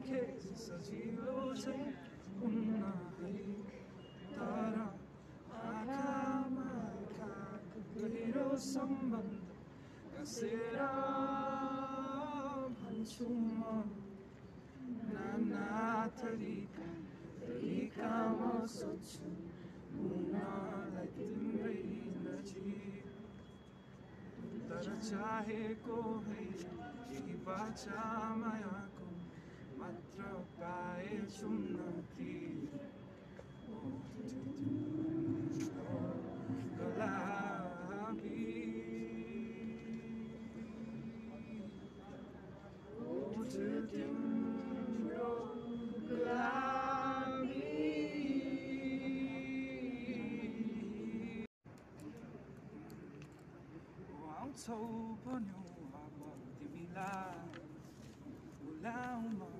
सजिलो चाहिँ हुन्न है तर आँखामा आँखाको गहिरो सम्बन्ध कसेर भन्छु म नाना थरीका तरिकामा सोध्छु हुनलाई तिम्रै नजिक तर चाहेको होइन यही बाचा मायाको মাত্র পায়ে I want to be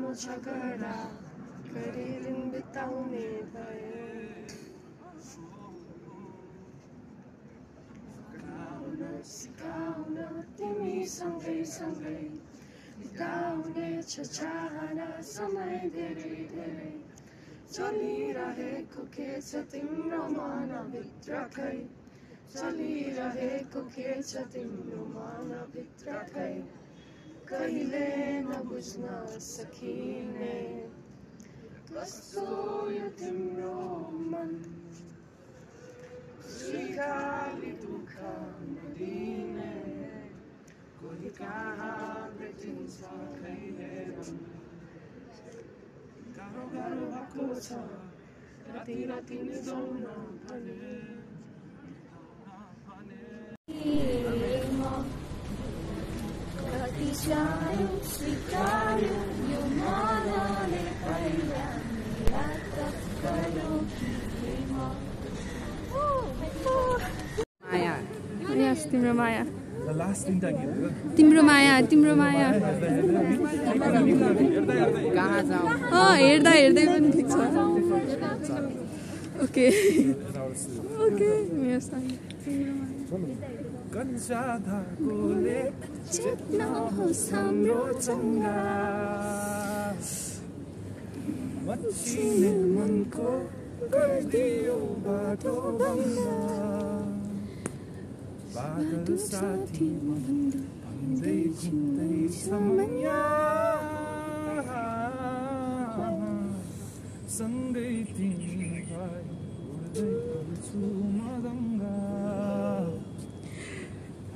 लामो लामो झगडा गरी दिन बिताउने भए गाउन सिकाउन तिमी सँगै सँगै बिताउने छ चाहना समय धेरै धेरै चलिरहेको के छ तिम्रो मनभित्र खै चलिरहेको के छ तिम्रो मनभित्र kaile na buzna sakine kasoyo timro man sikali dukha madine kodi kaha bretin sa kaile garo garo bako cha rati rati ne zonna pane तिम्रो माया। तिम्रो माया तिम्रो माया। हेर्दा हेर्दै पनि ठिक छ। ओके ओके कन्सा धागोले चेप्नुहोस् हाम्रो चङ्गा। मचिने मनको गरिदियो बाटो बादल साथी भन्दै घुम्दैछ मैया सँगै तिमी भए उड्दै गर्छु मदङ्गा। देऊ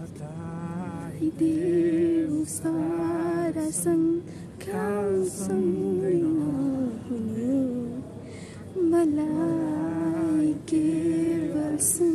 Ai Deus, para sankhyansam Malai Kevalsam